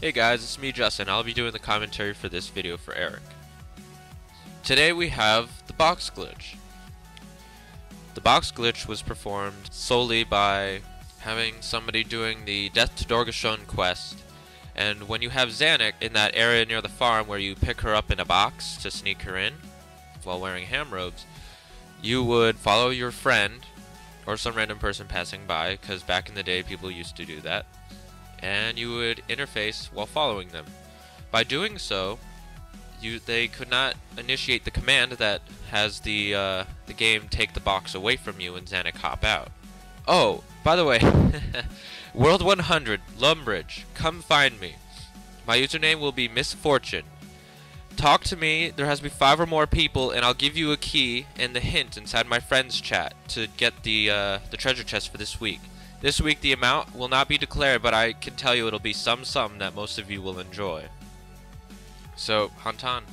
Hey guys, it's me Justin. I'll be doing the commentary for this video for Erik. Today we have the box glitch. The box glitch was performed solely by having somebody doing the Death to Dorgeshuun quest. And when you have Zanik in that area near the farm where you pick her up in a box to sneak her in while wearing ham robes, you would follow your friend or some random person passing by, because back in the day people used to do that, and you would interface while following them. By doing so, you they could not initiate the command that has the uh, the game take the box away from you and Zanik hop out. Oh, by the way, World 100 Lumbridge, come find me. My username will be Misfortune. Talk to me. There has to be five or more people, and I'll give you a key and the hint inside my friends chat to get the uh, the treasure chest for this week. This week the amount will not be declared, but I can tell you it'll be some sum that most of you will enjoy. So, hunt on.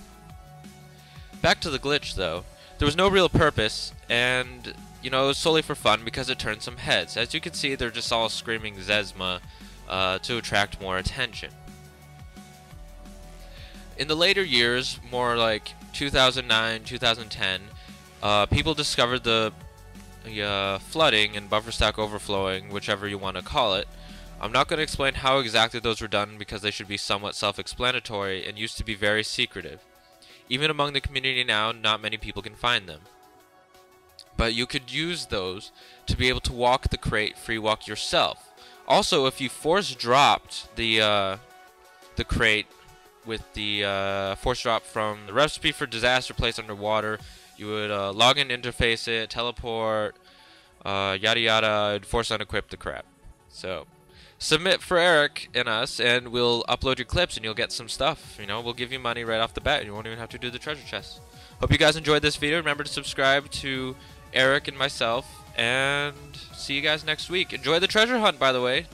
Back to the glitch, though. There was no real purpose, and, you know, it was solely for fun because it turned some heads. As you can see, they're just all screaming Zesma uh, to attract more attention. In the later years, more like 2009, 2010, uh, people discovered the uh, flooding and buffer stack overflowing, whichever you want to call it. I'm not going to explain how exactly those were done because they should be somewhat self-explanatory and used to be very secretive. Even among the community now, not many people can find them. But you could use those to be able to walk the crate free walk yourself. Also, if you force dropped the uh, the crate with the uh, force drop from the recipe for disaster place underwater. You would uh, log in, interface it, teleport, uh, yada yada, and force unequip the crap. So, submit for Erik and us, and we'll upload your clips, and you'll get some stuff. You know, we'll give you money right off the bat. You won't even have to do the treasure chest. Hope you guys enjoyed this video. Remember to subscribe to Erik and myself, and see you guys next week. Enjoy the treasure hunt, by the way.